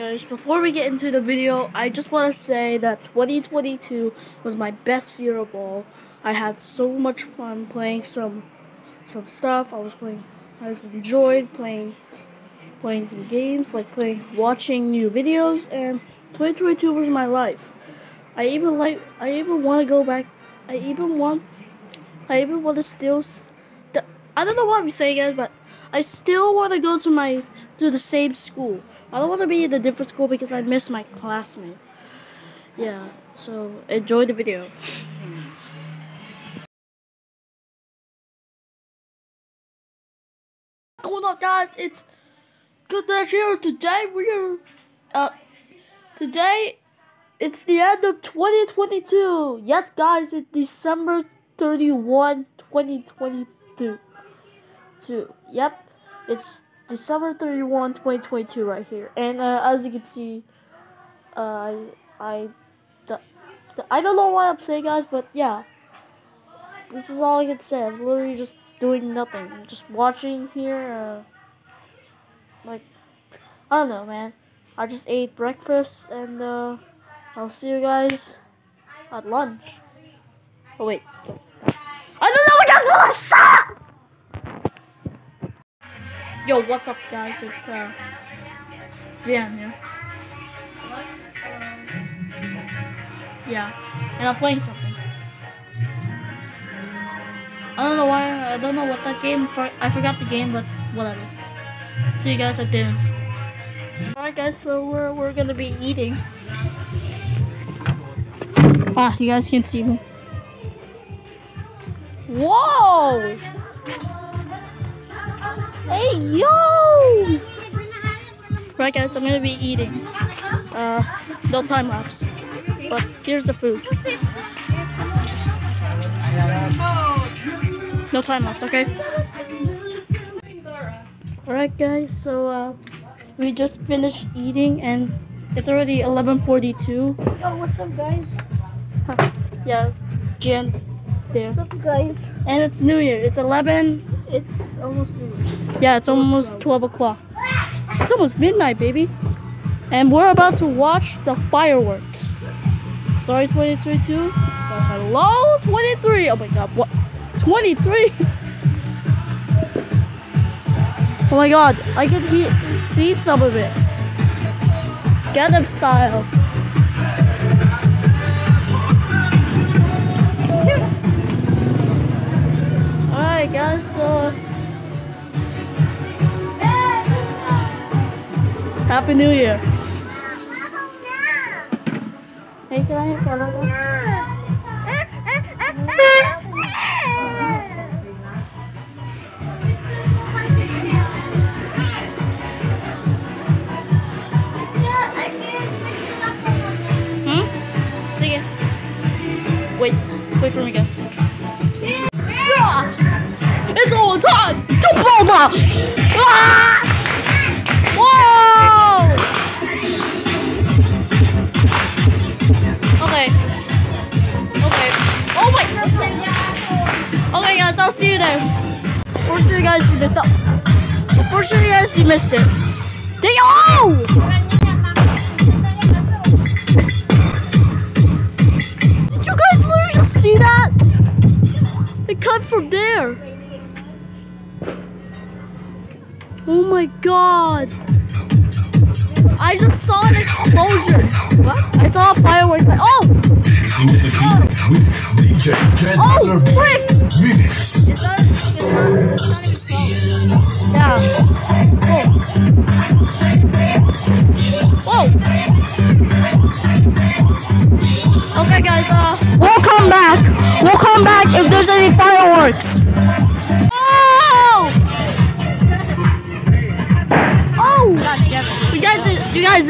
guys, before we get into the video, I just want to say that 2022 was my best year of all. I had so much fun playing some some stuff. I was playing, I was enjoyed playing playing some games, like playing, watching new videos, and 2022 was my life. I even like, I even want to go back. I even want, I even want to still. I don't know what I'm saying, guys, but I still want to go to my to the same school. I don't want to be in a different school because I miss my classmate. Yeah, so enjoy the video. Going on, guys? It's good that here today. We are uh today. It's the end of 2022. Yes, guys, it's December 31, 2022. Two. Yep, it's December 31, 2022 right here. And uh, as you can see, uh, I, I, the, I don't know what I'm saying, guys, but yeah. This is all I can say. I'm literally just doing nothing. I'm just watching here. Uh, like, I don't know, man. I just ate breakfast, and uh, I'll see you guys at lunch. Oh, wait. I don't know what that's what I said! Yo, what's up, guys? It's uh, Jan here. Yeah, and I'm playing something. I don't know why. I don't know what that game. For I forgot the game, but whatever. See you guys at dinner. Alright, guys. So we're we're gonna be eating. Ah, you guys can see me. Whoa! Hey, yo! Right, guys, I'm gonna be eating. Uh, no time lapse. But here's the food. No time lapse, okay? Alright, guys, so, uh, we just finished eating and it's already 11.42. Yo, what's up, guys? Huh. Yeah, Jan's there. What's up, guys? And it's New Year. It's 11. It's almost noon. Yeah, it's almost 12 o'clock. It's almost midnight, baby. And we're about to watch the fireworks. Sorry, 2022. But hello, 23. Oh my god, what? 23? Oh my god, I can he see some of it. Gangnam style. Alright guys, so it's Happy New Year. Hey, can I follow Jump! Ah! Whoa! Okay. Okay. Oh my! Okay guys, I'll see you there. Unfortunately guys, you missed up. Unfortunately guys, you missed it. Dang my god. I just saw an explosion. What? I saw a firework. Like, oh! DJ Oh, frick! It's not, it's not, it's not even song. Yeah. Whoa. Whoa. Okay, guys. Uh, we'll come back. We'll come back if there's any fireworks.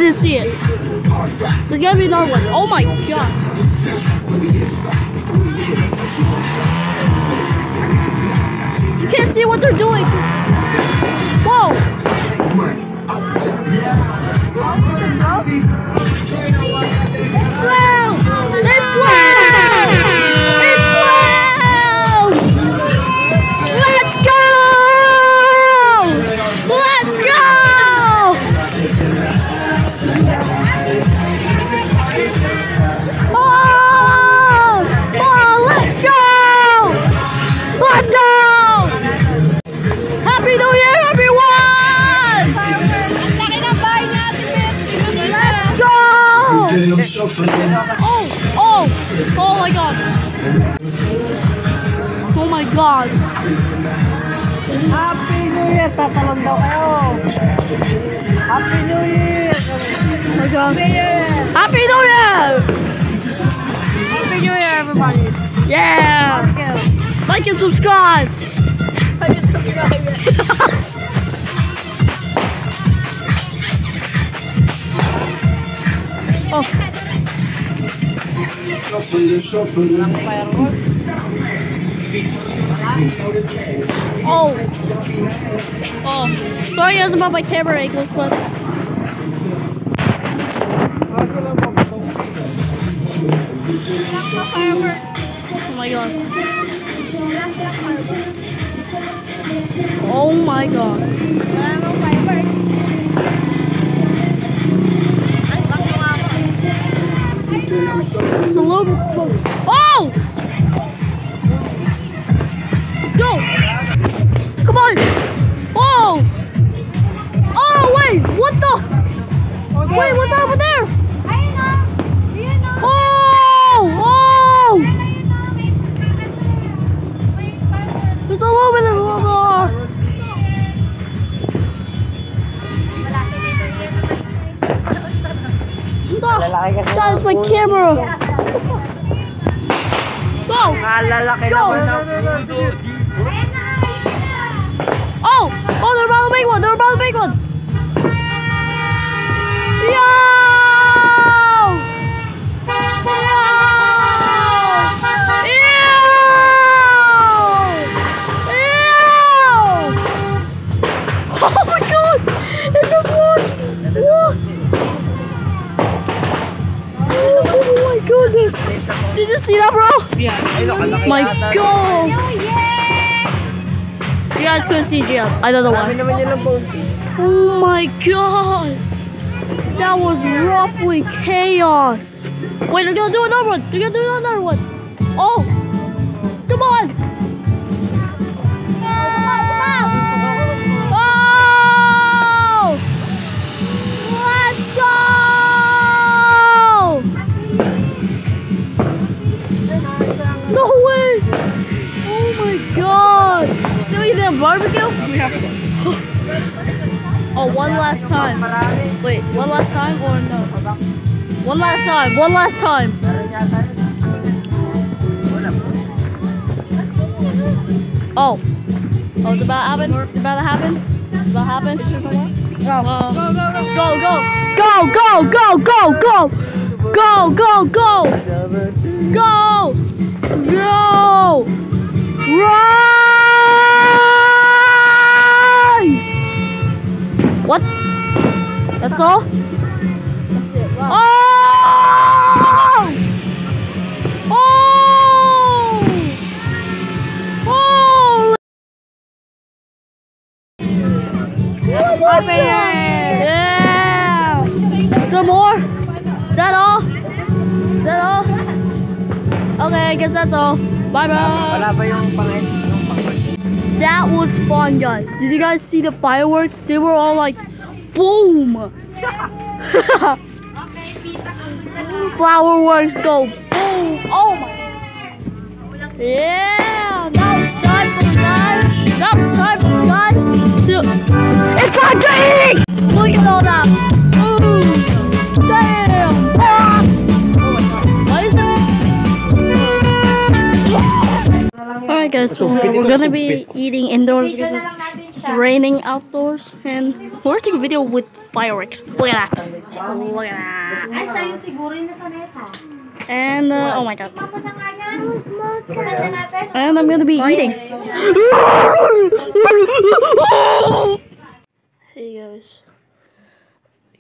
Didn't- didn't see it. There's gonna be another one. Oh my god. You can't see what they're doing. Whoa! God. Happy New Year! Tatalon daw kayo! Happy New Year! Oh. Happy New Year! Happy New Year! Happy New Year, everybody! Yeah! Like and subscribe! Oh, oh. Oh. Sorry guys about my camera angles, but oh my god. Oh my god. It's a little bit slow. Oh! Guys, my camera. Go! Go! Oh! Oh, they're about the big one! They're about the big one! See that, bro? Ay, nakalaki My god! Oh, you guys couldn't see Gian. I don't know why. naman yun ng bounty. Oh my god! That was roughly chaos. Wait, they're gonna do another one. They're gonna do another one. Oh! Come on! Time. Wait, one last time or no? One last time. One last time. Oh. Oh, it's about to happen. It's about to happen. It's about to happen. Uh, go, go, go, go, go, go, go, go, go, go, go, That's all? Oh! Oh! Oh! What was? Yeah! There more? Is that all? Is that all? Okay, I guess that's all. Bye bye. Wala ba yung pang yung pang That was fun, guys. Did you guys see the fireworks? They were all like, boom! Flower works go boom! Oh my! Yeah! Now it's time for the guys. Now it's time for the guys to. It's time to eat! Look at all that! Ooh! Damn! Ah! Oh my god! What is that? Alright guys, so we're gonna be eating indoors because it's raining outdoors and we're taking a video with fireworks. Look at that. Look at that. Ay, sa'yo siguro yun nasa mesa. And uh, oh my god. Mama na nga yan. Kanya natin. And I'm gonna be eating. hey guys.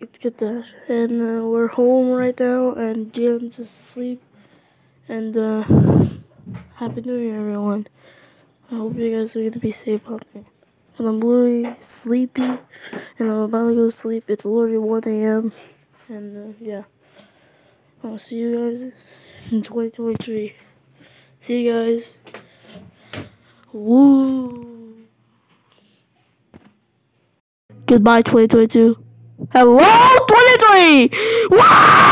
Let's get that. And uh, we're home right now and Jan's asleep. And uh Happy New Year everyone. I hope you guys are gonna be safe out there. And I'm really sleepy and I'm about to go to sleep. It's already 1 a.m. And uh, yeah. I'll see you guys in 2023. See you guys. Woo. Goodbye 2022. Hello 23. Wow!